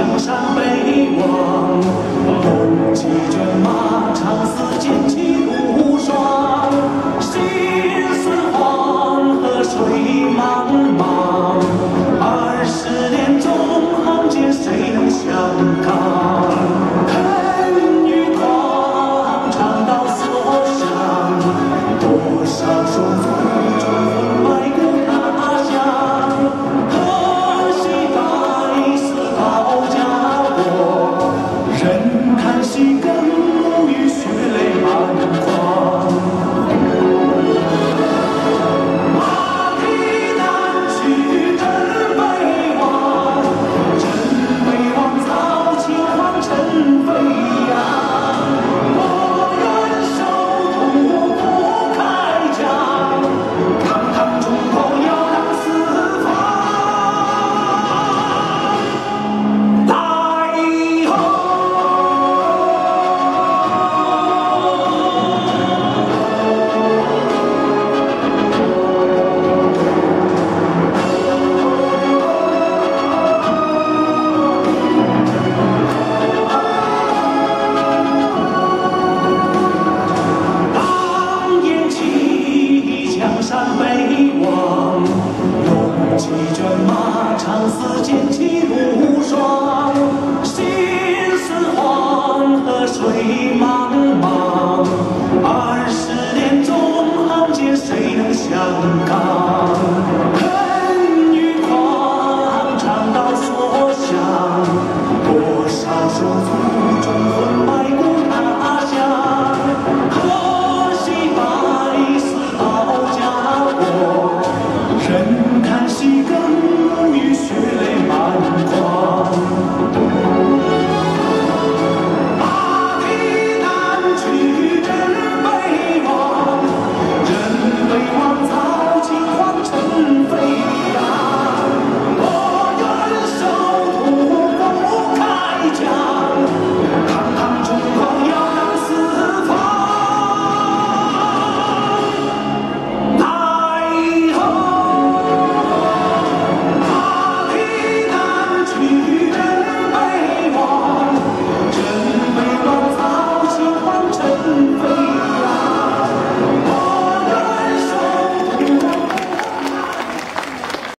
江山北望，红旗卷马，长嘶剑气。相思渐起舞。one